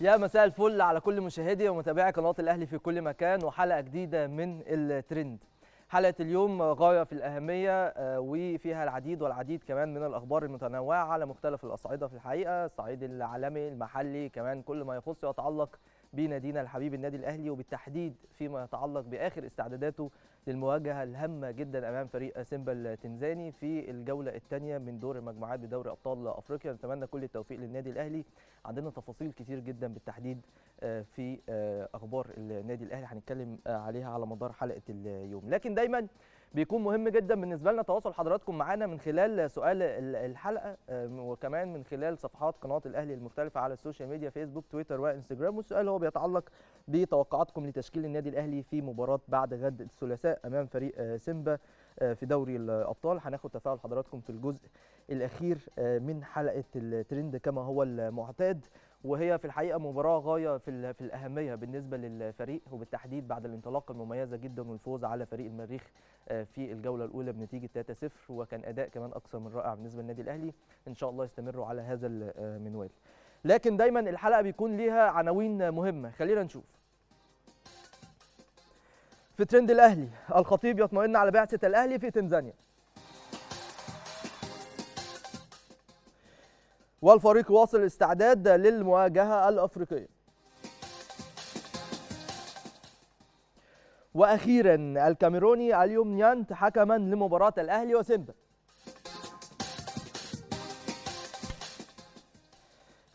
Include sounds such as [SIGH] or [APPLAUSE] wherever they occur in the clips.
يا مساء الفل على كل مشاهدي ومتابعي قناة الأهلي في كل مكان وحلقة جديدة من الترند. حلقة اليوم غاية في الأهمية آه، وفيها العديد والعديد كمان من الأخبار المتنوعة على مختلف الأصعدة في الحقيقة. الصعيد العالمي المحلي كمان كل ما يخص ويتعلق بنادينا الحبيب النادي الأهلي وبالتحديد فيما يتعلق بآخر استعداداته للمواجهة الهامة جدا أمام فريق سيمبا التنزاني في الجولة الثانية من دور المجموعات بدوري أبطال أفريقيا. نتمنى كل التوفيق للنادي الأهلي. عندنا تفاصيل كتير جدا بالتحديد آه، في آه، أخبار النادي الأهلي هنتكلم آه، عليها على مدار حلقة اليوم. لكن دايما بيكون مهم جدا بالنسبة لنا تواصل حضراتكم معانا من خلال سؤال ال- الحلقة وكمان من خلال صفحات قناة الأهلي المختلفة على ال social media فيسبوك تويتر وإنستجرام. والسؤال هو بيتعلق بتوقعاتكم لتشكيل النادي الأهلي في مباراة بعد غد الثلاثاء أمام فريق آه، سيمبا آه، في دوري الأبطال. هناخد تفاعل حضراتكم في الجزء الأخير آه، من حلقة الترند كما هو المعتاد. وهي في الحقيقة مباراة غاية في في الأهمية بالنسبة للفريق وبالتحديد بعد الانطلاقه المميزة جدا والفوز على فريق المريخ آه، في الجولة الأولى بنتيجة 3-0 وكان أداء كمان أكثر من رائع بالنسبة للنادي الأهلي. إن شاء الله يستمروا على هذا المنوال لكن دايما الحلقة بيكون ليها عناوين مهمة. خلينا نشوف. في ترند الأهلي الخطيب يطمئن على بعثة الأهلي في تنزانيا. والفريق واصل الاستعداد للمواجهة الأفريقية. وأخيرا الكاميروني اليوم نيانت حكما لمباراة الأهلي وسيمبا.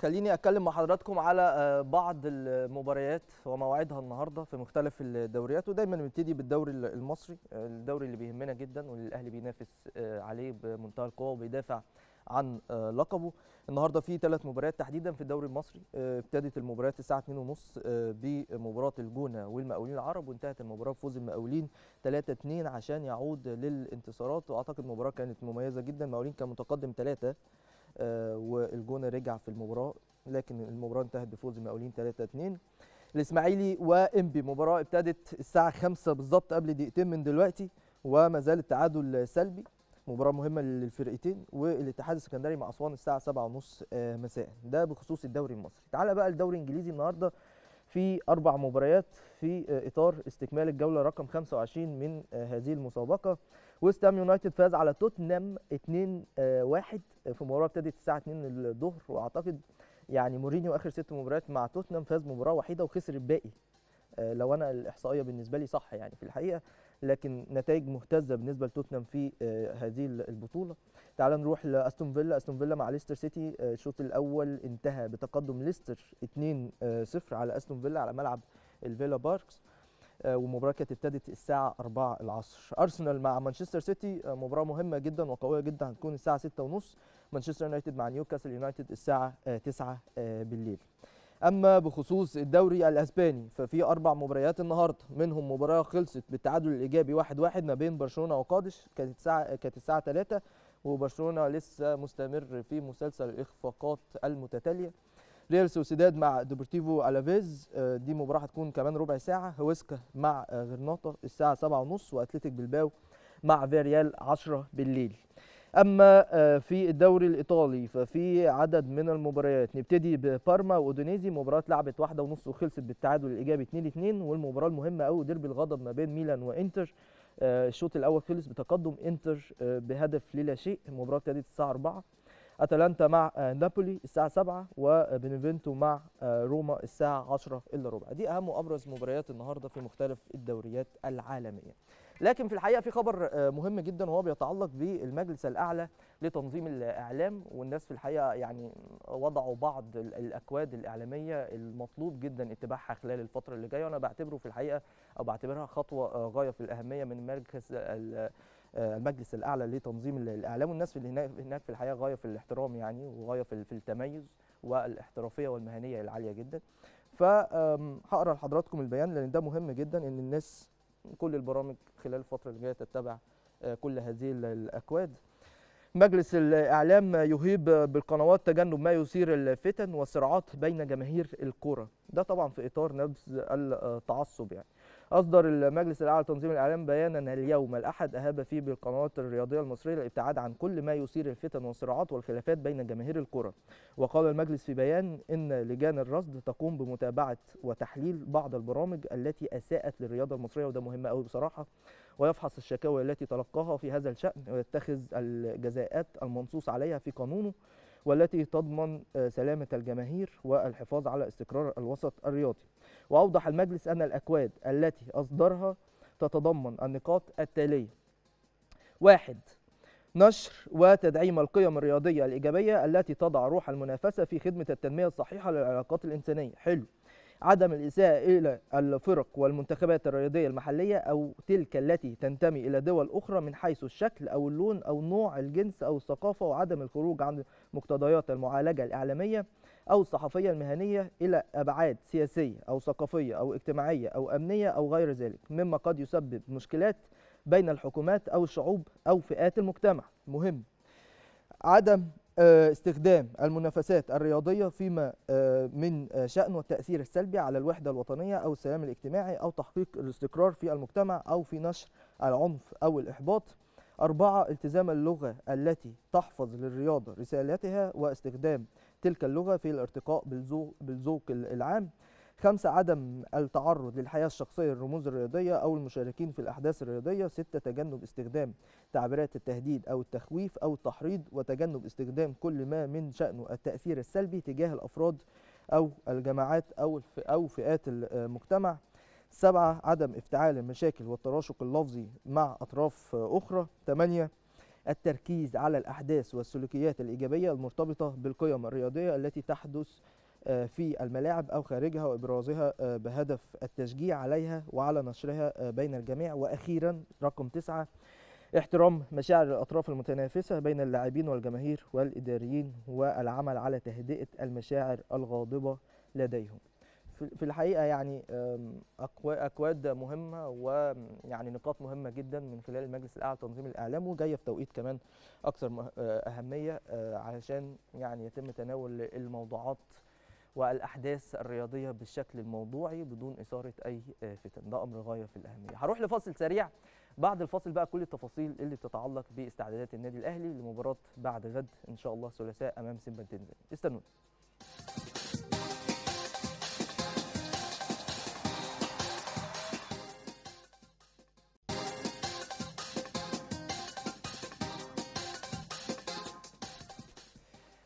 خليني أتكلم مع حضراتكم على آه، بعض المباريات ومواعيدها النهارده في مختلف الدوريات ودايما بنبتدي بالدوري المصري آه، الدوري اللي بيهمنا جدا واللي الأهلي بينافس آه، عليه بمنتهى القوة وبيدافع عن آه، لقبه. النهارده في ثلاث مباريات تحديدا في الدوري المصري. آه، ابتدت المباريات الساعة 2:30 آه، بمباراة الجونة والمقاولين العرب وانتهت المباراة بفوز المقاولين 3-2 عشان يعود للانتصارات. وأعتقد المباراه كانت مميزة جدا. المقاولين كان متقدم 3 آه، والجونة رجع في المباراة لكن المباراة انتهت بفوز المقاولين 3-2 الإسماعيلي وانبي مباراة ابتدت الساعة 5 بالظبط قبل دقيقتين من دلوقتي وما زال التعادل سلبي. مباراة مهمة للفرقتين والاتحاد السكندري مع أسوان الساعة 7:30 آه، مساء. ده بخصوص الدوري المصري. تعال بقى الدوري الانجليزي النهارده. في أربع مباريات في آه، إطار استكمال الجولة رقم 25 من آه، هذه المسابقة. ويست هام يونايتد فاز على توتنهام 2-1 في مباراة ابتدت الساعة 2 الظهر. وأعتقد يعني مورينيو آخر ست مباريات مع توتنهام فاز مباراة وحيدة وخسر الباقي. لو أنا الإحصائية بالنسبة لي صح يعني في الحقيقة. لكن نتائج مهتزة بالنسبة لتوتنهام في آه، هذه البطولة. تعال نروح لأستون فيلا. أستون فيلا مع ليستر سيتي آه، الشوط الأول انتهى بتقدم ليستر 2-0 على أستون فيلا على ملعب الفيلا بارك آه، والمباراه كانت ابتدت الساعة 4 العصر. أرسنال مع مانشستر سيتي آه، مباراة مهمة جدا وقوية جدا هتكون الساعة 6:30 مانشستر يونايتد مع نيوكاسل يونايتد الساعة آه، 9 آه، بالليل. أما بخصوص الدوري الأسباني ففي أربع مباريات النهارده منهم مباراة خلصت بالتعادل الإيجابي 1-1 واحد واحد ما بين برشلونة وقادش كانت الساعة كانت الساعة 3 وبرشلونة لسه مستمر في مسلسل الإخفاقات المتتالية. ريال سوسيداد مع ديبورتيفو ألافيز آه، دي مباراة هتكون كمان ربع ساعة هويسكا مع آه، غرناطة الساعة 7:30 وأتلتيك بلباو مع فيريال 10 بالليل. أما آه، في الدوري الإيطالي ففي عدد من المباريات. نبتدي ببارما واودونيزي مباراة اتلعبت واحدة ونص وخلصت بالتعادل الإيجابي 2-2 والمباراة المهمة قوي ديربي الغضب ما بين ميلان وإنتر. آه، الشوط الأول خلص بتقدم إنتر آه، بهدف للا شيء. المباراة ابتدت الساعة 4 أتلانتا مع نابولي الساعة 7 وبنفنتو مع روما الساعة 10 إلا ربع. دي أهم وأبرز مباريات النهارده في مختلف الدوريات العالمية. لكن في الحقيقة في خبر آه، مهم جدا وهو بيتعلق بالمجلس الأعلى لتنظيم الإعلام والناس في الحقيقة يعني وضعوا بعض ال- الأكواد الإعلامية المطلوب جدا اتباعها خلال الفترة اللي جاية وأنا بعتبره في الحقيقة أو بعتبرها خطوة آه، غاية في الأهمية من مركز آه، المجلس الأعلى لتنظيم ال- الإعلام والناس اللي هناك هناك في الحقيقة غاية في الاحترام يعني وغاية في التميز والاحترافية والمهنية العالية جدا. فهقرا لحضراتكم البيان لأن ده مهم جدا إن الناس كل البرامج خلال الفترة اللي جاية تتبع آه، كل هذه ال- الأكواد. مجلس الإعلام يهيب بالقنوات تجنب ما يثير الفتن والصراعات بين جماهير الكرة. ده طبعا في إطار نبذ التعصب يعني. أصدر المجلس الأعلى لتنظيم الإعلام بيانا اليوم الأحد أهاب فيه بالقنوات الرياضية المصرية الابتعاد عن كل ما يثير الفتن والصراعات والخلافات بين جماهير الكرة. وقال المجلس في بيان إن لجان الرصد تقوم بمتابعة وتحليل بعض البرامج التي أساءت للرياضة المصرية وده مهم قوي بصراحة. ويفحص الشكاوى التي تلقاها في هذا الشأن ويتخذ الجزاءات المنصوص عليها في قانونه والتي تضمن سلامة الجماهير والحفاظ على استقرار الوسط الرياضي. وأوضح المجلس أن الأكواد التي أصدرها تتضمن النقاط التالية. واحد نشر وتدعيم القيم الرياضية الإيجابية التي تضع روح المنافسة في خدمة التنمية الصحيحة للعلاقات الإنسانية. حلو. عدم الإساءة إلى الفرق والمنتخبات الرياضية المحلية أو تلك التي تنتمي إلى دول أخرى من حيث الشكل أو اللون أو نوع الجنس أو الثقافة وعدم الخروج عن مقتضيات المعالجة الإعلامية. أو الصحفية المهنية إلى أبعاد سياسية أو ثقافية أو اجتماعية أو أمنية أو غير ذلك مما قد يسبب مشكلات بين الحكومات أو الشعوب أو فئات المجتمع. مهم. عدم استخدام المنافسات الرياضية فيما من شأنه التأثير السلبي على الوحدة الوطنية أو السلام الاجتماعي أو تحقيق الاستقرار في المجتمع أو في نشر العنف أو الإحباط. أربعة التزام اللغة التي تحفظ للرياضة رسالتها واستخدام تلك اللغة في الارتقاء بالذوق العام. خمسة عدم التعرض للحياة الشخصية للرموز الرياضية أو المشاركين في الأحداث الرياضية. ستة تجنب استخدام تعبيرات التهديد أو التخويف أو التحريض وتجنب استخدام كل ما من شأنه التأثير السلبي تجاه الأفراد أو الجماعات أو أو فئات المجتمع. سبعة عدم افتعال المشاكل والتراشق اللفظي مع أطراف أخرى. ثمانية التركيز على الأحداث والسلوكيات الإيجابية المرتبطة بالقيم الرياضية التي تحدث في الملاعب أو خارجها وإبرازها بهدف التشجيع عليها وعلى نشرها بين الجميع. وأخيرا رقم تسعة احترام مشاعر الأطراف المتنافسة بين اللاعبين والجماهير والإداريين والعمل على تهدئة المشاعر الغاضبة لديهم. في الحقيقة يعني أكواد مهمة ويعني نقاط مهمة جدا من خلال المجلس الأعلى لتنظيم الإعلام وجاية في توقيت كمان أكثر أهمية علشان يعني يتم تناول الموضوعات والأحداث الرياضية بالشكل الموضوعي بدون إثارة أي فتن. ده أمر غاية في الأهمية. هروح لفاصل سريع. بعد الفاصل بقى كل التفاصيل اللي بتتعلق باستعدادات النادي الأهلي لمباراة بعد غد إن شاء الله الثلاثاء أمام سيمبا تنزانيا. استنونا.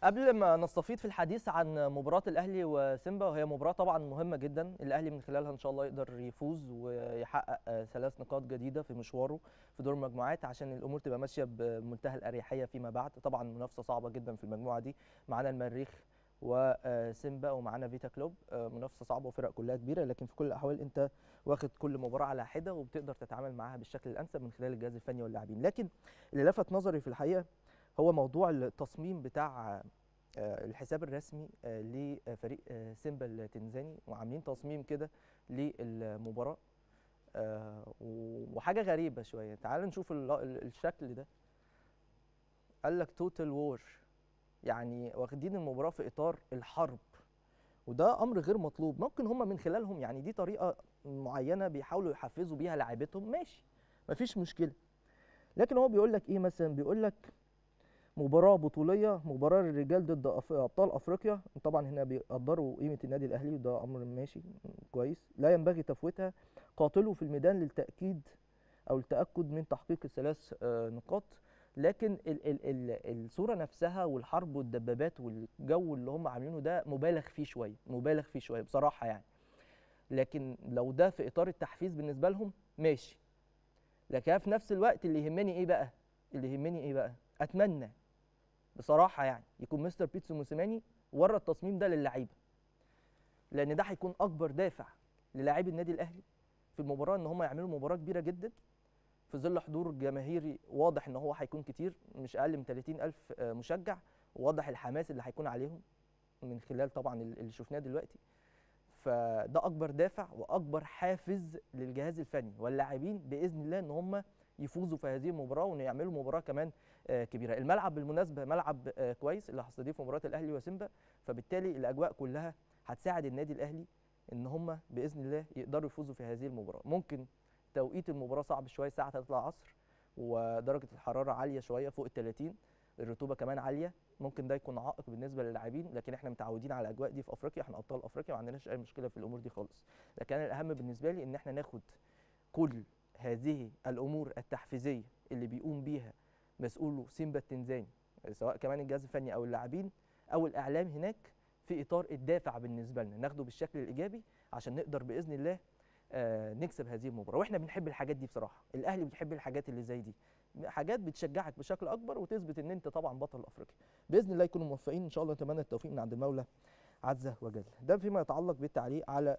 قبل ما نستفيض في الحديث عن مباراة الأهلي وسيمبا وهي مباراة طبعا مهمة جدا الأهلي من خلالها إن شاء الله يقدر يفوز ويحقق ثلاث نقاط جديدة في مشواره في دور المجموعات عشان الأمور تبقى ماشية بمنتهى الأريحية فيما بعد. طبعا منافسة صعبة جدا في المجموعة دي معانا المريخ وسيمبا ومعانا فيتا كلوب. منافسة صعبة وفرق كلها كبيرة لكن في كل الأحوال أنت واخد كل مباراة على حدة وبتقدر تتعامل معاها بالشكل الأنسب من خلال الجهاز الفني واللاعبين. لكن اللي لفت نظري في الحقيقة هو موضوع التصميم بتاع الحساب الرسمي لفريق سيمبا التنزاني وعاملين تصميم كده للمباراة. وحاجة غريبة شوية. تعال نشوف الشكل ده. قال لك total war يعني واخدين المباراة في إطار الحرب. وده أمر غير مطلوب. ممكن هم من خلالهم يعني دي طريقة معينة بيحاولوا يحفزوا بيها لاعيبتهم ماشي مفيش مشكلة. لكن هو بيقول لك إيه مثلا؟ بيقول لك مباراة بطولية مباراة للرجال ضد أبطال أفريقيا. طبعا هنا بيقدروا قيمة النادي الأهلي وده أمر ماشي كويس. لا ينبغي تفويتها. قاتلوا في الميدان للتأكيد أو التأكد من تحقيق الثلاث نقاط. لكن ال ال ال الصورة نفسها والحرب والدبابات والجو اللي هم عاملينه ده مبالغ فيه شوية مبالغ فيه شوية بصراحة يعني. لكن لو ده في إطار التحفيز بالنسبة لهم ماشي. لكن في نفس الوقت اللي يهمني إيه بقى؟ اللي يهمني إيه بقى؟ أتمنى بصراحة يعني يكون مستر بيتسو موسيماني ورى التصميم ده للعيبة. لأن ده هيكون أكبر دافع للاعبي النادي الأهلي في المباراة إن هم يعملوا مباراة كبيرة جدا في ظل حضور جماهيري واضح إن هو هيكون كتير مش أقل من 30 ألف مشجع. وواضح الحماس اللي هيكون عليهم من خلال طبعا اللي شفناه دلوقتي. فده أكبر دافع وأكبر حافز للجهاز الفني واللاعبين بإذن الله إن هم يفوزوا في هذه المباراة وإن يعملوا مباراة كمان كبيرة. الملعب بالمناسبة ملعب كويس اللي هستضيفه مباراة الأهلي وسيمبا. فبالتالي الأجواء كلها هتساعد النادي الأهلي إن هم بإذن الله يقدروا يفوزوا في هذه المباراة. ممكن توقيت المباراة صعب شوية الساعة 3 العصر ودرجة الحرارة عالية شوية فوق ال 30 الرطوبة كمان عالية. ممكن ده يكون عائق بالنسبة للاعبين لكن إحنا متعودين على الأجواء دي في أفريقيا. إحنا أبطال أفريقيا ما عندناش أي مشكلة في الأمور دي خالص. لكن الأهم بالنسبة لي إن إحنا ناخد كل هذه الأمور التحفيزية اللي بيقوم بيها مسؤوله سيمبا التنزاني سواء كمان الجهاز الفني أو اللاعبين أو الإعلام هناك في إطار الدافع بالنسبة لنا ناخده بالشكل الإيجابي عشان نقدر بإذن الله آه نكسب هذه المباراة. وإحنا بنحب الحاجات دي بصراحة الأهلي بيحب الحاجات اللي زي دي حاجات بتشجعك بشكل أكبر وتثبت إن أنت طبعا بطل أفريقيا. بإذن الله يكونوا موفقين إن شاء الله نتمنى التوفيق من عند المولى عز وجل. ده فيما يتعلق بالتعليق على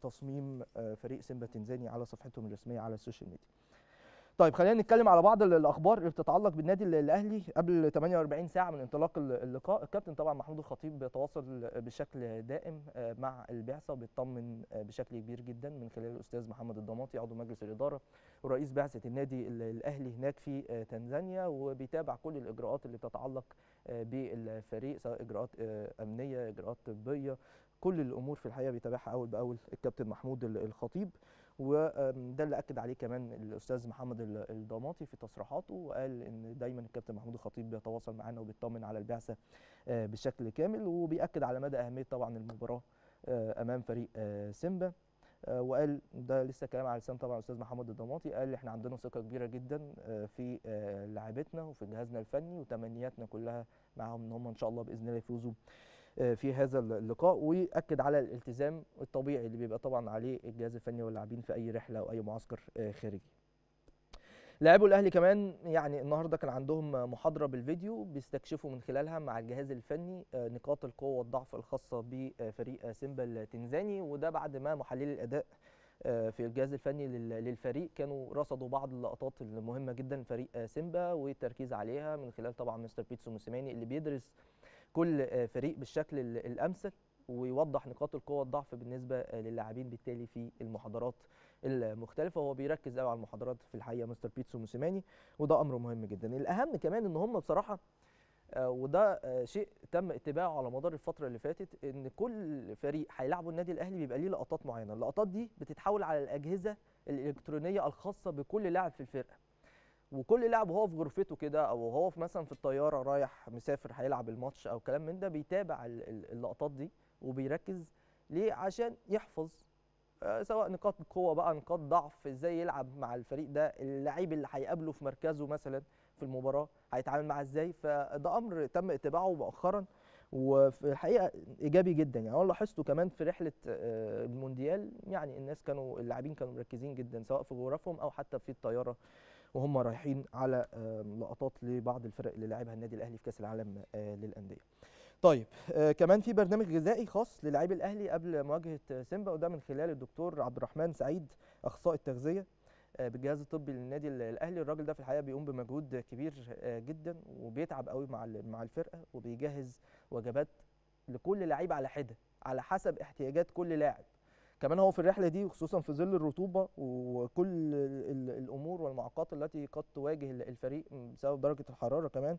تصميم فريق سيمبا تنزاني على صفحتهم الرسمية على ال social media. طيب خلينا نتكلم على بعض الأخبار اللي بتتعلق بالنادي الأهلي قبل 48 ساعة من انطلاق اللقاء. الكابتن طبعا محمود الخطيب بيتواصل بشكل دائم مع البعثة وبيطمن بشكل كبير جدا من خلال الأستاذ محمد الدماطي عضو مجلس الإدارة ورئيس بعثة النادي الأهلي هناك في تنزانيا وبيتابع كل الإجراءات اللي بتتعلق بالفريق سواء إجراءات أمنية إجراءات طبية كل الأمور في الحقيقة بيتابعها أول بأول الكابتن محمود الخطيب. وده اللي أكد عليه كمان الأستاذ محمد الضماطي في تصريحاته وقال إن دايما الكابتن محمود الخطيب بيتواصل معانا وبيطمن على البعثة بشكل كامل وبيأكد على مدى أهمية طبعا المباراة أمام فريق سيمبا. وقال ده لسه كلام على لسان طبعا الأستاذ محمد الضماطي قال إحنا عندنا ثقة كبيرة جدا في لاعبتنا وفي جهازنا الفني وتمنياتنا كلها معاهم إن هم إن شاء الله بإذن الله يفوزوا. في هذا اللقاء ويأكد على الالتزام الطبيعي اللي بيبقى طبعا عليه الجهاز الفني واللاعبين في أي رحلة أو أي معسكر خارجي. لاعبو الأهلي كمان يعني النهارده كان عندهم محاضرة بالفيديو بيستكشفوا من خلالها مع الجهاز الفني نقاط القوة والضعف الخاصة بفريق سيمبا التنزاني وده بعد ما محللي الأداء في الجهاز الفني للفريق كانوا رصدوا بعض اللقطات المهمة جدا لفريق سيمبا والتركيز عليها من خلال طبعا مستر بيتسو موسيماني اللي بيدرس كل فريق بالشكل الأمثل ويوضح نقاط القوة والضعف بالنسبة للاعبين بالتالي في المحاضرات المختلفة. هو بيركز قوي على المحاضرات في الحقيقة مستر بيتسو موسيماني وده أمر مهم جدا. الأهم كمان إن هم بصراحة وده شيء تم اتباعه على مدار الفترة اللي فاتت إن كل فريق هيلعبوا النادي الأهلي بيبقى ليه لقطات معينة. اللقطات دي بتتحول على الأجهزة الإلكترونية الخاصة بكل لاعب في الفرقة. وكل لاعب وهو في غرفته كده أو هو في مثلا في الطيارة رايح مسافر هيلعب الماتش أو كلام من ده بيتابع اللقطات دي وبيركز ليه؟ عشان يحفظ سواء نقاط قوة بقى نقاط ضعف إزاي يلعب مع الفريق ده اللعيب اللي هيقابله في مركزه مثلا في المباراة هيتعامل معاه إزاي؟ فده أمر تم اتباعه مؤخرا وفي الحقيقة إيجابي جدا. يعني أنا لاحظته كمان في رحلة المونديال يعني الناس كانوا اللاعبين كانوا مركزين جدا سواء في غرفهم أو حتى في الطيارة. وهم رايحين على لقطات لبعض الفرق اللي لعبها النادي الأهلي في كأس العالم للأندية. طيب كمان في برنامج غذائي خاص للاعبي الأهلي قبل مواجهة سيمبا وده من خلال الدكتور عبد الرحمن سعيد أخصائي التغذية بالجهاز الطبي للنادي الأهلي الراجل ده في الحقيقة بيقوم بمجهود كبير جدا وبيتعب قوي مع مع الفرقة وبيجهز وجبات لكل لعيب على حدة على حسب احتياجات كل لاعب كمان هو في الرحلة دي وخصوصا في ظل الرطوبة وكل والمعوقات التي قد تواجه الفريق بسبب درجة الحرارة كمان.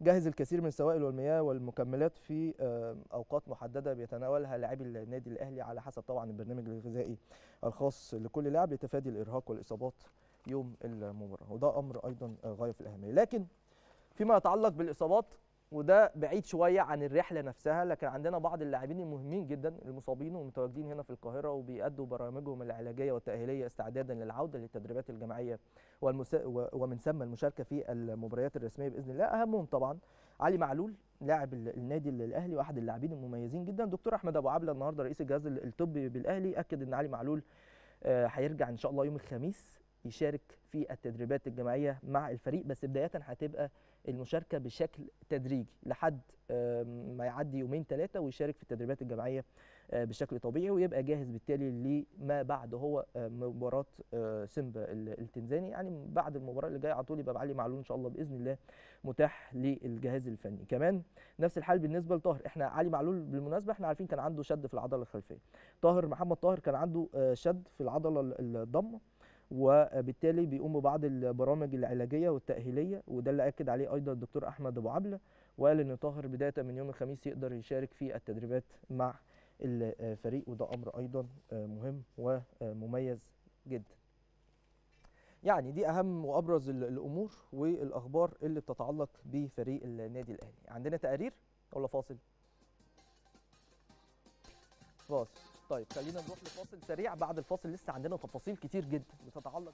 جهز الكثير من السوائل والمياه والمكملات في أوقات محددة بيتناولها لاعبي النادي الأهلي على حسب طبعا البرنامج الغذائي الخاص لكل لاعب لتفادي الإرهاق والإصابات يوم المباراة. وده أمر أيضا غاية في الأهمية. لكن فيما يتعلق بالإصابات وده بعيد شوية عن الرحلة نفسها لكن عندنا بعض اللاعبين المهمين جدا المصابين ومتواجدين هنا في القاهرة وبيأدوا برامجهم العلاجية والتأهيلية استعدادا للعودة للتدريبات الجماعية والمس... ومن ثم المشاركة في المباريات الرسمية بإذن الله. أهمهم طبعا علي معلول لاعب النادي الأهلي واحد اللاعبين المميزين جدا. دكتور أحمد أبو عبلة النهارده رئيس الجهاز الطبي بالأهلي أكد إن علي معلول هيرجع إن شاء الله يوم الخميس يشارك في التدريبات الجماعية مع الفريق بس بداية هتبقى المشاركة بشكل تدريجي لحد ما يعدي يومين ثلاثة ويشارك في التدريبات الجماعية بشكل طبيعي ويبقى جاهز بالتالي لما بعد هو مباراة سيمبا التنزاني. يعني بعد المباراة اللي جاية على طول يبقى علي معلول إن شاء الله بإذن الله متاح للجهاز الفني. كمان نفس الحال بالنسبة لطاهر. إحنا علي معلول بالمناسبة إحنا عارفين كان عنده شد في العضلة الخلفية. طاهر محمد طاهر كان عنده شد في العضلة الضمة. وبالتالي بيقوم ببعض البرامج العلاجية والتأهيلية وده اللي أكد عليه أيضا الدكتور أحمد أبو عبلة وقال إن طاهر بداية من يوم الخميس يقدر يشارك في التدريبات مع الفريق وده أمر أيضا مهم ومميز جدا. يعني دي أهم وأبرز ال- الأمور والأخبار اللي بتتعلق بفريق النادي الأهلي. عندنا تقارير ولا فاصل؟ فاصل. طيب خلينا نروح لفاصل سريع. بعد الفاصل لسه عندنا تفاصيل كتير جدا بتتعلق.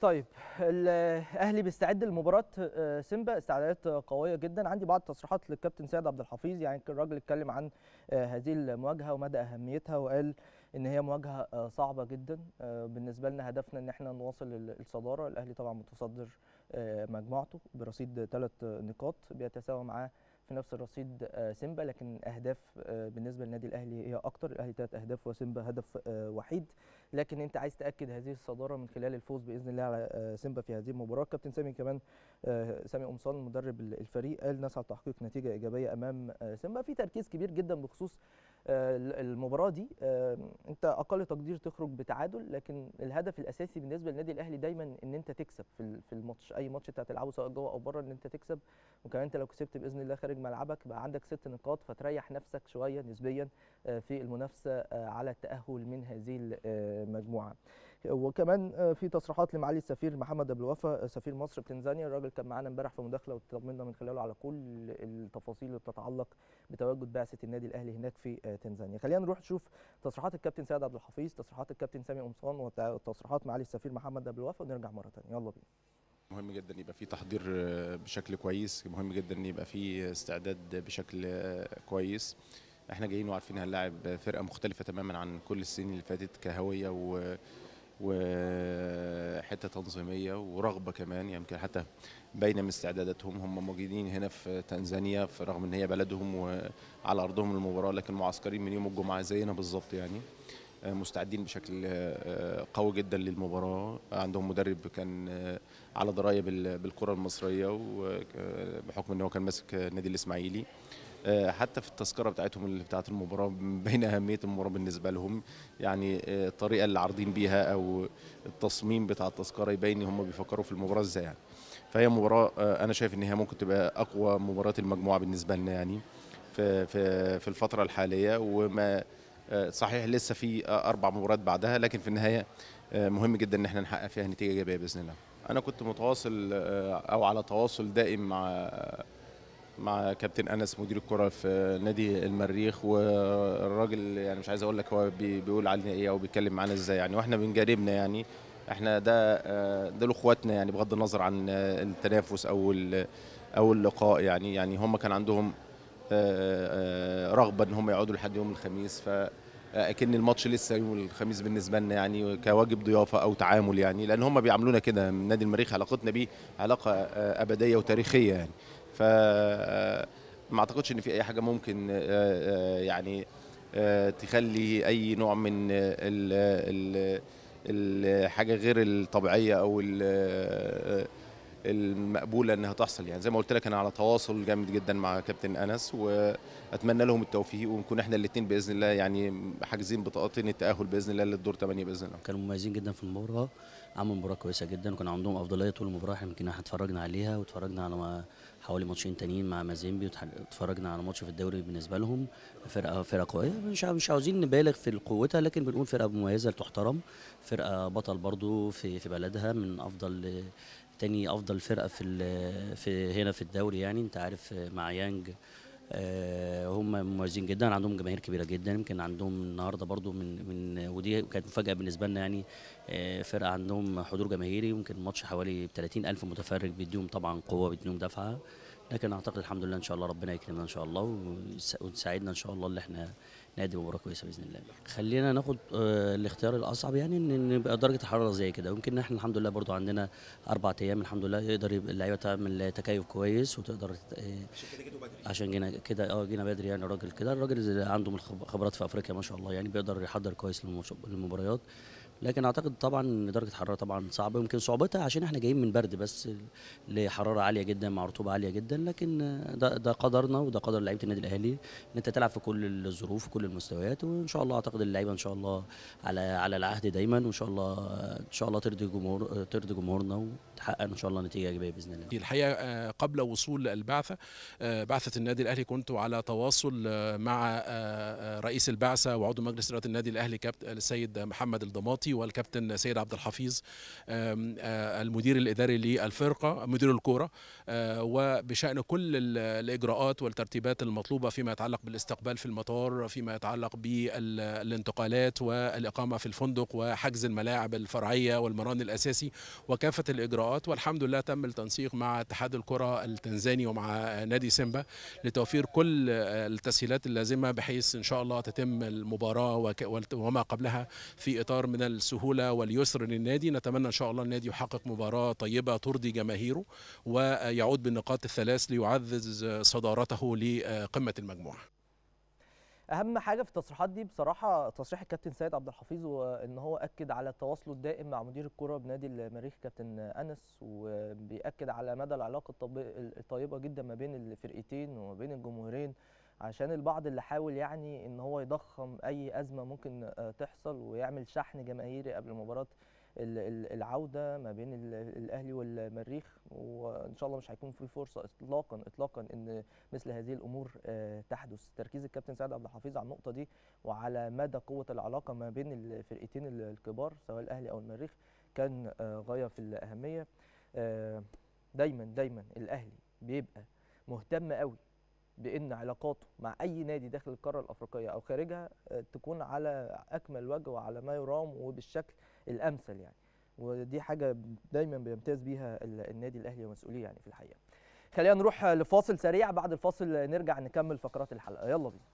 طيب الاهلي بيستعد لمباراة آه، سيمبا. استعدادات قوية جدا. عندي بعض التصريحات للكابتن سيد عبد الحفيظ. يعني الراجل اتكلم عن آه، هذه المواجهة ومدى أهميتها وقال إن هي مواجهة آه، صعبة جدا. آه، بالنسبة لنا هدفنا إن إحنا نواصل ال- الصدارة. الأهلي طبعا متصدر آه، مجموعته برصيد ثلاث نقاط بيتساوى معاه في نفس الرصيد سيمبا. لكن أهداف بالنسبة للنادي الأهلي هي أكتر. الأهلي ثلاث أهداف وسيمبا هدف وحيد. لكن أنت عايز تأكد هذه الصدارة من خلال الفوز بإذن الله على سيمبا في هذه المباراة. كابتن سامي كمان سامي قمصان مدرب ال- الفريق قال نسعى لتحقيق نتيجة إيجابية أمام سيمبا. في تركيز كبير جدا بخصوص المباراة دي آه، انت أقل تقدير تخرج بتعادل لكن الهدف الأساسي بالنسبة للنادي الأهلي دايما إن أنت تكسب في ال- في الماتش أي ماتش أنت هتلعبه سواء جوه أو بره إن أنت تكسب. وكمان أنت لو كسبت بإذن الله خارج ملعبك بقى عندك ست نقاط فتريح نفسك شوية نسبيا آه، في المنافسة آه، على التأهل من هذه المجموعه وكمان آه، في تصريحات لمعالي السفير محمد أبو الوفا آه، سفير مصر في تنزانيا الراجل كان معانا امبارح في مداخلة وطمنا من خلاله على كل التفاصيل اللي بتتعلق بتواجد بعثة النادي الأهلي هناك في آه، تنزانيا. خلينا نروح نشوف تصريحات الكابتن سيد عبد الحفيظ تصريحات الكابتن سامي قمصان وتصريحات معالي السفير محمد أبو الوفا ونرجع مرة ثانية يلا بينا. مهم جدا يبقى في تحضير بشكل كويس. مهم جدا يبقى في استعداد بشكل كويس. إحنا جايين وعارفين هنلاعب فرقة مختلفة تماما عن كل السنين اللي فاتت كهوية و وحتة تنظيمية ورغبة كمان يمكن حتى باينه من استعداداتهم هم موجودين هنا في تنزانيا في رغم إن هي بلدهم وعلى أرضهم المباراة لكن معسكرين من يوم الجمعة زينا بالظبط يعني. آه، مستعدين بشكل آه، قوي جدا للمباراة. عندهم مدرب كان آه، على دراية بال- بالكرة المصرية وبحكم إن هو كان ماسك النادي الإسماعيلي. آه، حتى في التذكرة بتاعتهم اللي بتاعت المباراة بين أهمية المباراة بالنسبة لهم يعني آه، الطريقة اللي عارضين بيها أو التصميم بتاع التذكرة يبين هم بيفكروا في المباراة إزاي يعني. فهي مباراة آه، أنا شايف إن هي ممكن تبقى أقوى مباراة المجموعة بالنسبة لنا يعني في في في الفترة الحالية وما آه، صحيح لسه في آه، أربع مباريات بعدها لكن في النهاية آه، مهم جدا إن إحنا نحقق فيها نتيجة إيجابية بإذن الله. أنا كنت متواصل آه، أو على تواصل دائم مع مع كابتن أنس مدير الكرة في نادي المريخ والراجل يعني مش عايز أقول لك هو بي- بيقول علينا إيه أو بيتكلم معانا إزاي يعني. وإحنا بنجاربنا يعني إحنا ده آه، دول إخواتنا يعني بغض النظر عن التنافس أو أو اللقاء يعني. يعني هم كان عندهم آه، آه، رغبة إن هم يقعدوا لحد يوم الخميس ف أكن الماتش لسه يوم الخميس بالنسبة لنا يعني كواجب ضيافة أو تعامل يعني. لأن هم بيعاملونا كده نادي المريخ علاقتنا بيه علاقة أبدية وتاريخية يعني. ف ما اعتقدش ان في اي حاجة ممكن آه، آه، يعني آه، تخلي اي نوع من ال ال الحاجة غير الطبيعية أو المقبولة إنها تحصل. يعني زي ما قلت لك أنا على تواصل جامد جدا مع كابتن أنس وأتمنى لهم التوفيق ونكون إحنا الاثنين بإذن الله يعني حاجزين بطاقتين التأهل بإذن الله للدور 8 بإذن الله. كانوا مميزين جدا في المباراة عملوا مباراة كويسة جدا وكان عندهم أفضلية طول المباراة. يمكن إحنا اتفرجنا عليها واتفرجنا على حوالي ماتشين تانيين مع مازيمبي واتفرجنا على ماتش في الدوري بالنسبة لهم. فرقة فرقة قوية. مش مش عاوزين نبالغ في قوتها لكن بنقول فرقة مميزة تحترم فرقة بطل برضو في في بلدها من أفضل تاني أفضل فرقة في في هنا في الدوري يعني. أنت عارف مع يانج آه، هم مميزين جدا. عندهم جماهير كبيرة جدا. يمكن عندهم النهارده برضو من من ودي كانت مفاجأة بالنسبة لنا يعني آه، فرقة عندهم حضور جماهيري. يمكن ماتش حوالي 30 ألف متفرج بيديهم طبعا قوة بيديهم دفعة. لكن أعتقد الحمد لله إن شاء الله ربنا يكرمنا إن شاء الله ويساعدنا إن شاء الله اللي إحنا نادي مباراة كويسة بإذن الله. خلينا ناخد آه، الاختيار الأصعب يعني ان نبقى درجة الحراره زي كده. يمكن إحنا الحمد لله برضو عندنا أربع أيام الحمد لله يقدر يبقى اللعيبة تعمل تكيف كويس وتقدر آه، عشان جينا كده آه جينا بدري يعني الراجل كده. الراجل عنده خبرات في أفريقيا ما شاء الله يعني بيقدر يحضر كويس للمباريات. لكن أعتقد طبعا درجة الحراره طبعا صعبة يمكن صعوبتها عشان إحنا جايين من برد بس لحرارة عالية جدا مع رطوبه عالية جدا لكن ده ده قدرنا وده قدر لعيبة النادي الأهلي إن أنت تلعب في كل الظروف وكل المستويات وإن شاء الله أعتقد اللعيبة إن شاء الله على على العهد دايما وإن شاء الله إن شاء الله ترضي جمهور ترضي جمهورنا وتحقق إن شاء الله نتيجة إيجابية بإذن الله. الحقيقة آه، قبل وصول البعثة آه، بعثة النادي الأهلي كنت على تواصل آه، مع رئيس البعثة وعضو مجلس إدارة النادي الأهلي كابتن السيد محمد الضماطي. والكابتن سيد عبد الحفيظ آه، المدير الإداري للفرقة مدير الكورة آه، وبشأن كل ال- الإجراءات والترتيبات المطلوبة فيما يتعلق بالاستقبال في المطار فيما يتعلق بالانتقالات والإقامة في الفندق وحجز الملاعب الفرعية والمران الأساسي وكافة الإجراءات. والحمد لله تم التنسيق مع اتحاد الكرة التنزاني ومع نادي سيمبا لتوفير كل التسهيلات اللازمة بحيث إن شاء الله تتم المباراة وما قبلها في إطار من السهولة واليسر للنادي. نتمنى إن شاء الله النادي يحقق مباراة طيبة ترضي جماهيره ويعود بالنقاط الثلاث ليعزز صدارته لقمة المجموعة. أهم حاجة في التصريحات دي بصراحة تصريح الكابتن سيد عبد الحفيظ وإن هو أكد على تواصله الدائم مع مدير الكرة بنادي المريخ كابتن أنس وبيأكد على مدى العلاقة الطيبة جدا ما بين الفرقتين وما بين الجمهورين. عشان البعض اللي حاول يعني إن هو يضخم أي أزمة ممكن آه، تحصل ويعمل شحن جماهيري قبل مباراة ال- ال- العودة ما بين ال- الأهلي والمريخ. وإن شاء الله مش هيكون في فرصة اطلاقا اطلاقا إن مثل هذه الأمور آه، تحدث. تركيز الكابتن سعد عبد الحفيظ على النقطة دي وعلى مدى قوة العلاقة ما بين الفرقتين ال- الكبار سواء الأهلي أو المريخ كان آه، غاية في الأهمية. دايما دايما الأهلي بيبقى مهتم قوي بأن علاقاته مع أي نادي داخل القارة الأفريقية أو خارجها آه، تكون على أكمل وجه وعلى ما يرام وبالشكل الأمثل يعني. ودي حاجة دايما بيمتاز بيها ال- النادي الأهلي ومسؤوليه يعني في الحقيقة. خلينا نروح لفاصل سريع بعد الفاصل نرجع نكمل فقرات الحلقة. يلا بينا.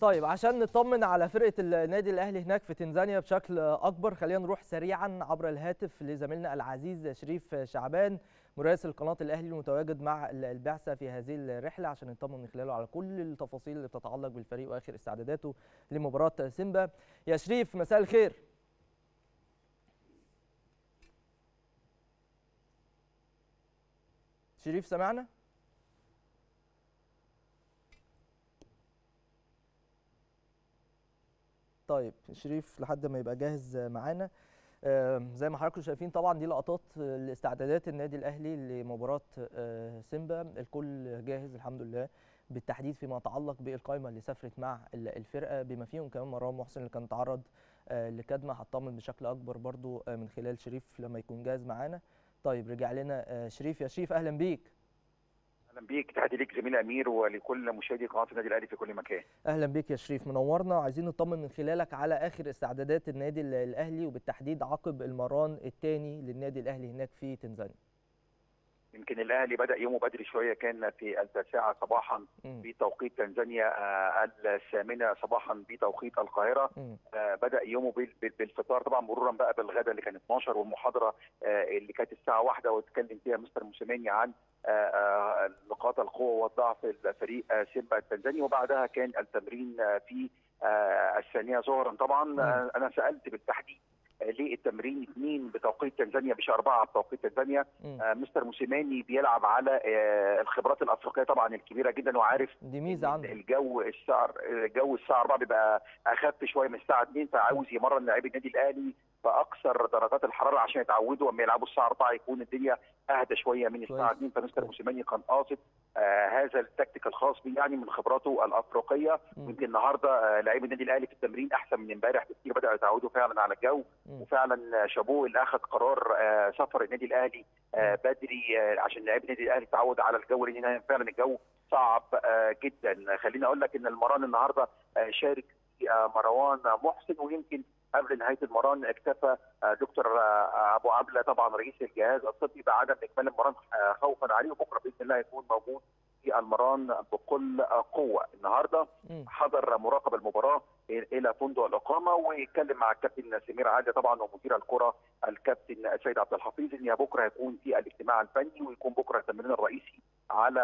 طيب عشان نطمن على فرقة النادي الأهلي هناك في تنزانيا بشكل أكبر خلينا نروح سريعا عبر الهاتف لزميلنا العزيز شريف شعبان مراسل قناه الأهلي المتواجد مع البعثة في هذه الرحلة عشان نطمن من خلاله على كل التفاصيل اللي بتتعلق بالفريق وآخر استعداداته لمباراة سيمبا. يا شريف مساء الخير. شريف سمعنا؟ طيب شريف لحد ما يبقى جاهز معانا. زي ما حضراتكم شايفين طبعا دي لقطات لاستعدادات النادي الأهلي لمباراة آه، سيمبا. الكل جاهز الحمد لله بالتحديد فيما يتعلق بالقائمه اللي سافرت مع ال- الفرقة بما فيهم كمان مروان محسن اللي كان تعرض آه، لكدمة هطمن بشكل أكبر برضو آه، من خلال شريف لما يكون جاهز معانا. طيب رجع لنا شريف. يا شريف أهلا بيك. أهلا بيك. تحياتي ليك زميل أمير ولكل مشاهدي قناة النادي الأهلي في كل مكان. أهلا بيك يا شريف. منورنا. عايزين نطمن من خلالك على آخر استعدادات النادي ال- الأهلي وبالتحديد عقب المران الثاني للنادي الأهلي هناك في تنزانيا. يمكن الأهلي بدأ يومه بدري شوية كان في التاسعة صباحا. بتوقيت تنزانيا آه، الثامنة صباحا بتوقيت القاهرة. آه، بدأ يومه بال- بال- بالفطار. طبعا مرورا بقى بالغداء اللي كان 12 والمحاضرة آه، اللي كانت الساعة واحدة واتكلم فيها مستر موسيماني عن نقاط القوة والضعف الفريق سيمبا التنزاني. وبعدها كان التمرين في الثانية ظهرا. طبعا أنا سألت بالتحديد آه، ليه التمرين اثنين بتوقيت تنزانيا مش أربعة بتوقيت تنزانيا. آه، مستر موسيماني بيلعب على آه، الخبرات الأفريقية طبعا الكبيرة جدا وعارف دي ميزة عنده الجو الساعة الجو الساعة 4 بيبقى أخف شوية من الساعة 2 فعاوز يمرن لاعبي النادي الأهلي. بأكثر درجات الحرارة عشان يتعودوا اما يلعبوا الساعة 4 يكون الدنيا أهدى شوية من الساعة كويس. 2 فمستر موسيماني كان قاصد آه هذا التكتيك الخاص بيه يعني من خبراته الأفريقية. يمكن النهارده آه لاعبي النادي الأهلي في التمرين أحسن من امبارح بكتير بدأوا يتعودوا فعلا على الجو مم. وفعلا شابوه اللي أخذ قرار آه، سفر النادي الأهلي آه، بدري آه، عشان لاعبي النادي الأهلي يتعود على الجو لأن فعلا الجو صعب آه، جدا خليني أقول لك إن المران النهارده آه، شارك آه، مروان محسن ويمكن قبل نهاية المران اكتفى آه، دكتور آه، أبو عبلة طبعا رئيس الجهاز الطبي بعدم إكمال المران آه، خوفا عليه وبكرة بإذن الله يكون موجود. في المران بكل قوة. النهارده. حضر مراقب المباراة إلى فندق الإقامة ويتكلم مع الكابتن سمير عادل طبعا ومدير الكرة الكابتن سيد عبد الحفيظ إن بكرة هيكون في الاجتماع الفني ويكون بكرة التمرين الرئيسي على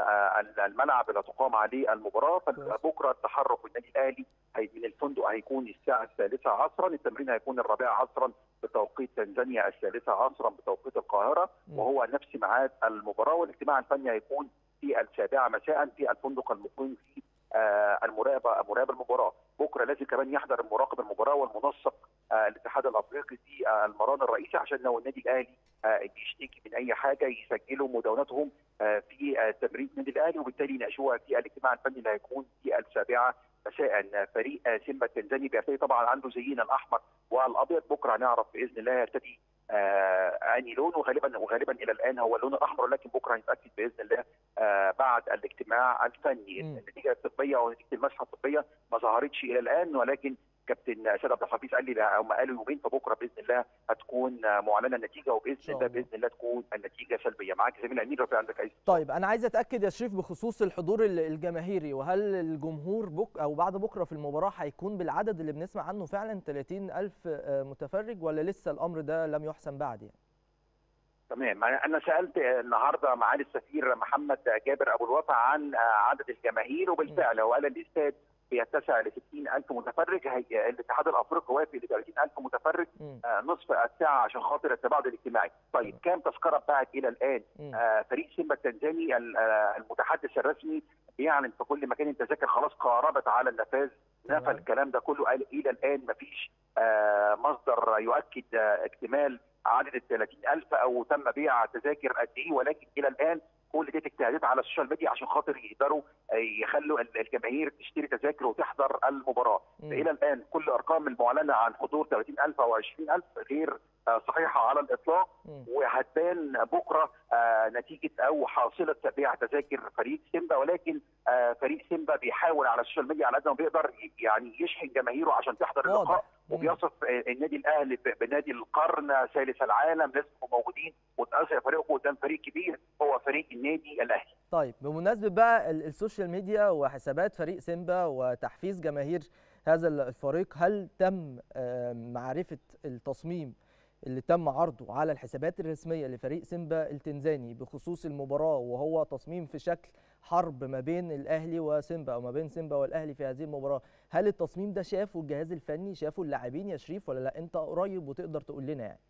الملعب اللي تقام عليه المباراة. فبكرة التحرك النادي الأهلي من الفندق هيكون الساعة الثالثة عصرا. التمرين هيكون الرابعه عصرا بتوقيت تنزانيا الثالثة عصرا بتوقيت القاهرة. وهو نفس ميعاد المباراة. والاجتماع الفني هيكون في السابعه مساء في الفندق المقيم في آه، المراقبة مراقب المباراة. بكرة لازم كمان يحضر مراقب المباراة والمنسق آه، الاتحاد الأفريقي في آه، المران الرئيسي عشان لو النادي الأهلي بيشتكي من أي حاجة يسجلوا مدوناتهم آه، في تمرين النادي الأهلي وبالتالي يناقشوها في الاجتماع الفني اللي هيكون في السابعه مساء. فريق سيمبا التنزاني بيرتدي طبعا عنده زينا الأحمر والأبيض. بكرة هنعرف بإذن الله يرتدي آه اني لون وغالبا إلى الآن هو اللون الاحمر ولكن بكرة هنتاكد بإذن الله آه بعد الاجتماع الفني. النتيجة الطبية ونتيجه المسحه الطبية ما ظهرتش إلى الآن ولكن كابتن سيد عبد الحفيظ قال لي هم قالوا يومين فبكره بإذن الله هتكون آه، معلنة النتيجة وبإذن الله. بإذن الله تكون النتيجة سلبية. معاك زميل أمين في عندك أي طيب أنا عايز أتأكد يا شريف بخصوص الحضور ال- الجماهيري وهل الجمهور بك أو بعد بكرة في المباراة هيكون بالعدد اللي بنسمع عنه فعلا 30 ألف آه، متفرج ولا لسه الأمر ده لم يحسم بعد يعني؟ تمام. أنا سألت النهارده معالي السفير محمد جابر أبو الوفا عن عدد الجماهير وبالفعل هو قال الإستاد بيتسع ل 60000 متفرج هي الاتحاد الأفريقي وافق ل 30000 متفرج. آه، نصف الساعة عشان خاطر التباعد الاجتماعي طيب كام تذكرة اتباعت إلى الآن. آه، فريق سيمبا التنزاني ال- آه، المتحدث الرسمي بيعلن في كل مكان التذاكر خلاص قاربت على النفاد نفى. الكلام ده كله قال إلى الآن مفيش آه، مصدر يؤكد اكتمال عدد ال 30000 أو تم بيع تذاكر قد إيه ولكن إلى الآن كل دي اجتهادات على ال social media عشان خاطر يقدروا آه، يخلوا ال- الجماهير تشتري تذاكر وتحضر المباراة مم. فإلى الآن كل الارقام المعلنة عن حضور 30000 أو 20000 غير صحيحة على الإطلاق. وهتبان بكرة آه، نتيجة أو حاصلة بيع تذاكر فريق سيمبا ولكن آه، فريق سيمبا بيحاول على ال social media على قد ما بيقدر يعني يشحن جماهيره عشان تحضر اللقاء. وبيصف آه، النادي الأهلي بنادي القرن ثالث العالم لازم موجودين وتأثر فريقه قدام فريق كبير هو فريق النادي الأهلي طيب بمناسبة بقى ال- ال social media وحسابات فريق سيمبا وتحفيز جماهير هذا ال- الفريق هل تم آه، معرفة التصميم اللي تم عرضه على الحسابات الرسمية لفريق سيمبا التنزاني بخصوص المباراة وهو تصميم في شكل حرب ما بين الأهلي وسيمبا أو ما بين سيمبا والأهلي في هذه المباراة. هل التصميم ده شافه؟ الجهاز الفني شافه؟ اللاعبين يا شريف ولا لا؟ أنت قريب وتقدر تقول لنا يعني.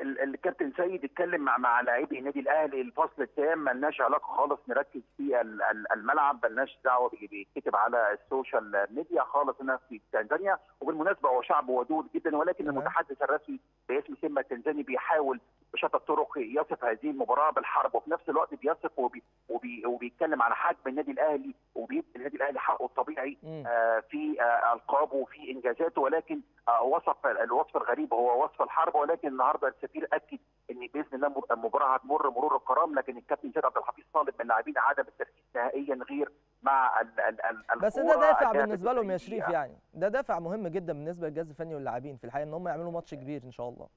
الكابتن سيد اتكلم مع مع لاعبي النادي الأهلي الفصل التام ملناش علاقة خالص نركز في ال- ال- الملعب ملناش دعوة باللي بيتكتب على ال social media خالص هنا في تنزانيا وبالمناسبة هو شعب ودود جدا ولكن. المتحدث الرسمي باسم سيمبا التنزاني بيحاول بشتى الطرق يصف هذه المباراة بالحرب وفي نفس الوقت بيصف وبي وبي وبيتكلم عن حجم النادي الأهلي وبيدي النادي الأهلي حقه الطبيعي. آه، في آه، ألقابه وفي إنجازاته. ولكن آه، وصف الوصف الغريب هو وصف الحرب. ولكن النهارده السفير أكد إن بإذن الله المباراة هتمر مرور الكرام. لكن الكابتن زياد عبد الحفيظ طالب من اللاعبين عدم التركيز نهائيا غير مع ال ال ال بس ده دافع بالنسبة لهم يا. شريف يعني. ده دافع مهم جدا بالنسبة للجهاز الفني واللاعبين في الحقيقة إن هم يعملوا ماتش كبير إن شاء الله.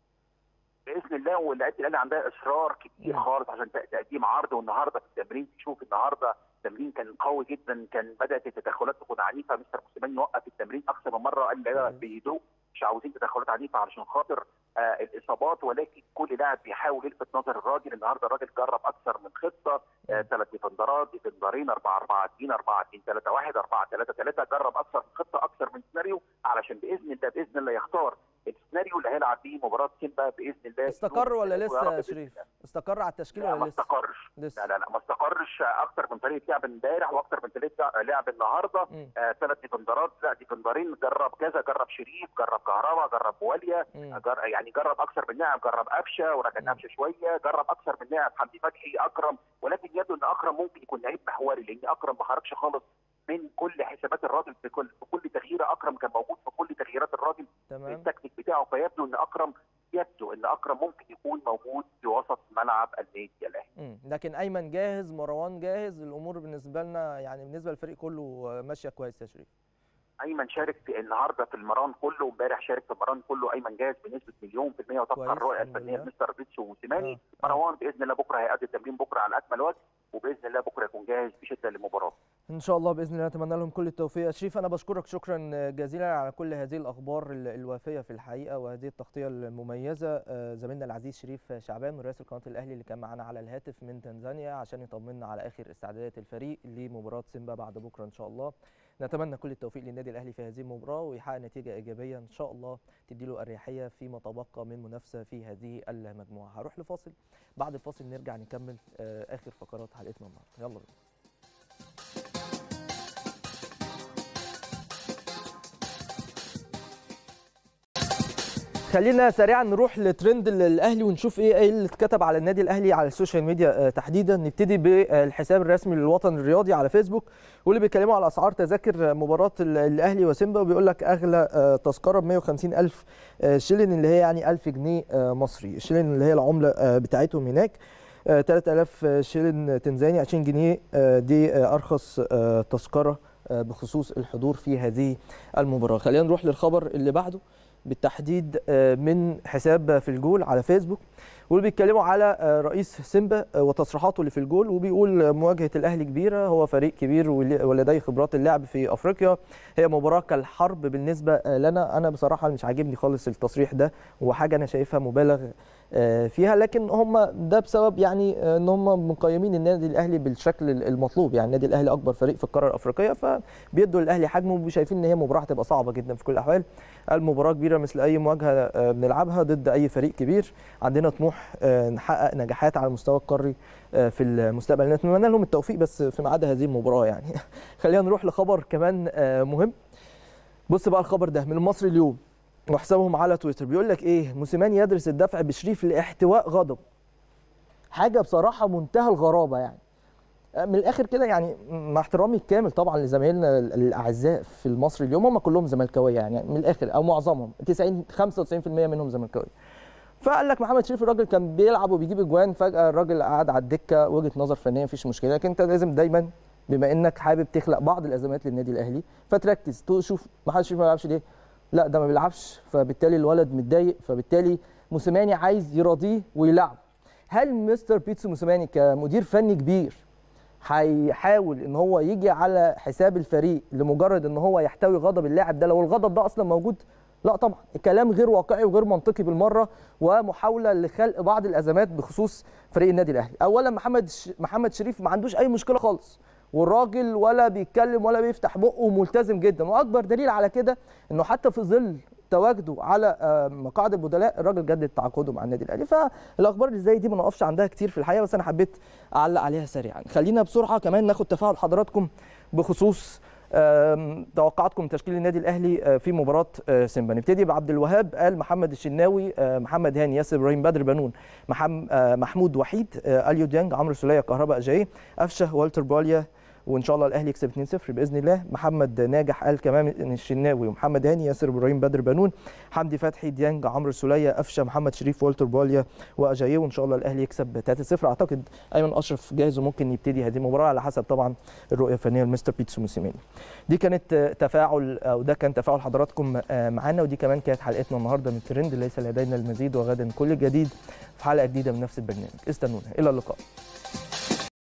بإذن الله واللعيبه الاهلي عندها إصرار كبير مم. خالص عشان تقديم عرض والنهاردة في التمرين تشوف النهارده التمرين كان قوي جدا كان بدأت التدخلات تكون عنيفة. مستر موسيماني وقف التمرين أكثر من مرة قال اللعيبه كويس. بهدوء مش عاوزين تدخلات عنيفة علشان خاطر آه الإصابات. ولكن كل لاعب بيحاول يلفت نظر الراجل. النهارده الراجل جرب أكثر من خطة آه ثلاث ديفندرات ديفندرين 4 4 2 4 2 3 1 4 3 3 جرب أكثر من خطة أكثر من سيناريو علشان بإذن الله بإذن الله يختار السيناريو اللي هيلعب بيه مباراة سيمبا بإذن الله. استقر ولا لسه يا شريف. استقر على التشكيل لا ولا ما لسه؟ استقرش. لسه. لا لا لا ما استقرش أكتر من طريقه لعب امبارح وأكتر من طريقه لعب النهارده. آه ثلاث ديفندرات. لا ديفندرين جرب كذا جرب شريف جرب كهربا جرب بواليا. جر يعني جرب أكثر من لاعب جرب قفشه وركن مم. قفشه شوية. جرب أكثر من لاعب حمدي فتحي أكرم. ولكن يبدو إن أكرم ممكن يكون لعيب محوري لأن أكرم ما خرجش خالص من كل حسابات الراجل في كل في كل تغييره أكرم كان موجود في كل تغييرات الراجل. تمام. التكتيك بتاعه فيبدو إن أكرم يبدو إن أكرم ممكن يكون موجود في وسط ملعب النادي الأهلي. لكن أيمن جاهز مروان جاهز الأمور بالنسبة لنا يعني بالنسبة للفريق كله ماشية كويس يا شريف. أيمن شارك في النهارده في المران كله وامبارح شارك في المران كله. أيمن جاهز بنسبة مليون في المية كويس، الرؤية الفنية. مستر بيتسو وسيماني. آه، آه. مروان بإذن الله بكرة هيأدي التمرين بكرة على أكمل وجه وبإذن الله بكرة يكون جاهز بشدة للمباراة. إن شاء الله بإذن الله نتمنى لهم كل التوفيق. يا شريف أنا بشكرك شكرا جزيلا على كل هذه الأخبار ال- الوافية في الحقيقة وهذه التغطية المميزة. آه، زميلنا العزيز شريف شعبان مراسل قناة الأهلي اللي كان معانا على الهاتف من تنزانيا عشان يطمنا على آخر استعدادات الفريق لمباراة سيمبا بعد بكرة إن شاء الله. نتمنى كل التوفيق للنادي الأهلي في هذه المباراة ويحقق نتيجة إيجابية إن شاء الله تديله أريحية فيما تبقى من منافسة في هذه المجموعة. هروح لفاصل. بعد الفاصل نرجع نكمل آه، آخر فقرات حلقتنا النهارده. يلا بينا. خلينا سريعا نروح لترند ال- الأهلي ونشوف إيه إيه اللي اتكتب على النادي الأهلي على ال social media آه، تحديدا. نبتدي بالحساب الرسمي للوطن الرياضي على فيسبوك واللي بيتكلموا على اسعار تذاكر مباراة ال- الأهلي وسيمبا وبيقول لك أغلى آه، تذكرة ب 150 ألف آه، شيلين اللي هي يعني 1000 جنيه مصري الشيلين اللي هي العملة بتاعتهم هناك آه، 3000 شيلين تنزاني 20 جنيه دي أرخص تذكرة بخصوص الحضور في هذه المباراة. خلينا نروح للخبر اللي بعده. بالتحديد آه، من حساب في الجول على فيسبوك واللي بيتكلموا على آه، رئيس سيمبا آه، وتصريحاته اللي في الجول وبيقول مواجهة الأهلي كبيرة هو فريق كبير ول- ولديه خبرات اللعب في أفريقيا. هي مباراة كالحرب بالنسبة لنا. أنا بصراحة مش عاجبني خالص التصريح ده وحاجة أنا شايفها مبالغ فيها لكن هم ده بسبب يعني آه، إن هم مقيمين النادي الأهلي بالشكل المطلوب. يعني النادي الأهلي أكبر فريق في القارة الأفريقية فبيدوا الاهلي حجمه وشايفين إن هي مباراة هتبقى صعبة جدا في كل الأحوال. المباراة كبيرة مثل أي مواجهة آه، بنلعبها ضد أي فريق كبير. عندنا طموح آه، نحقق نجاحات على المستوى القاري آه، في المستقبل. نتمنى لهم التوفيق بس فيما عدا هذه المباراة يعني. [LAUGHS] خلينا نروح لخبر كمان آه، مهم. بص بقى الخبر ده من المصري اليوم. وحسابهم على تويتر. بيقول لك إيه؟ موسيماني يدرس الدفع بشريف لاحتواء غضب. حاجة بصراحة منتهى الغرابة يعني. من الآخر كده يعني مع احترامي الكامل طبعا لزمايلنا الأعزاء في المصري اليوم هم كلهم زملكاوية يعني من الآخر أو معظمهم 90 95% منهم زملكاوية. فقال لك محمد شريف الراجل كان بيلعب وبيجيب أجوان فجأة الراجل قعد على الدكة وجهة نظر فنية مفيش مشكلة. لكن أنت لازم دايما بما إنك حابب تخلق بعض الأزمات للنادي الأهلي فتركز تشوف محمد شريف ما بيلعبش ليه؟ لا ده ما بيلعبش فبالتالي الولد متضايق فبالتالي موسيماني عايز يراضيه ويلعب. هل مستر بيتسو موسيماني كمدير فني كبير هيحاول إن هو يجي على حساب الفريق لمجرد إن هو يحتوي غضب اللاعب ده؟ لو الغضب ده أصلا موجود لا طبعا. الكلام غير واقعي وغير منطقي بالمرة ومحاولة لخلق بعض الأزمات بخصوص فريق النادي الأهلي. اولا محمد ش... محمد شريف ما عندوش أي مشكلة خالص. والراجل ولا بيتكلم ولا بيفتح بقه وملتزم جدا. وأكبر دليل على كده إنه حتى في ظل تواجده على آه، مقاعد البدلاء الراجل جدد تعاقده مع النادي الأهلي. فالأخبار اللي زي دي ما نقفش عندها كتير في الحقيقة بس أنا حبيت أعلق عليها سريعا. خلينا بسرعة كمان ناخد تفاعل حضراتكم بخصوص توقعاتكم تشكيل النادي الأهلي آه، في مباراة آه، سيمبا. نبتدي بعبد الوهاب قال محمد الشناوي آه، محمد هاني ياسر إبراهيم بدر بنون محم- آه، محمود وحيد آه، أليو ديانج عمرو السولية كهربا أجاي قفشه والتر بواليا وإن شاء الله الأهلي يكسب 2-0 بإذن الله. محمد ناجح قال كمان إن الشناوي ومحمد هاني ياسر إبراهيم بدر بانون حمدي فتحي ديانج عمرو السولية قفشة محمد شريف والتر بواليا وأجاييه وإن شاء الله الأهلي يكسب 3-0 أعتقد أيمن أشرف جاهز وممكن يبتدي هذه المباراة على حسب طبعا الرؤية الفنية لمستر بيتسو موسيماني. دي كانت تفاعل أو ده كان تفاعل حضراتكم آه، معانا ودي كمان كانت حلقتنا النهارده من ترند ليس لدينا المزيد وغدا كل جديد في حلقة جديدة من نفس البرنامج. استنونا إلى اللقاء.